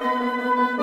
Música